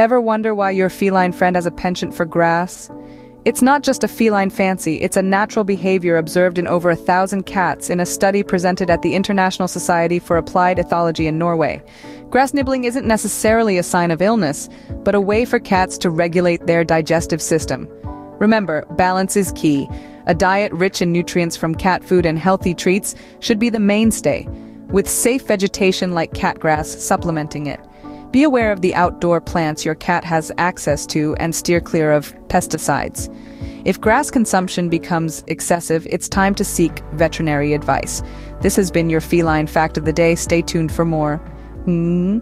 Ever wonder why your feline friend has a penchant for grass? It's not just a feline fancy, it's a natural behavior observed in over a thousand cats in a study presented at the International Society for Applied Ethology in Norway. Grass nibbling isn't necessarily a sign of illness, but a way for cats to regulate their digestive system. Remember, balance is key. A diet rich in nutrients from cat food and healthy treats should be the mainstay, with safe vegetation like cat grass supplementing it. Be aware of the outdoor plants your cat has access to and steer clear of pesticides. If grass consumption becomes excessive, it's time to seek veterinary advice. This has been your feline fact of the day. Stay tuned for more. Hmm.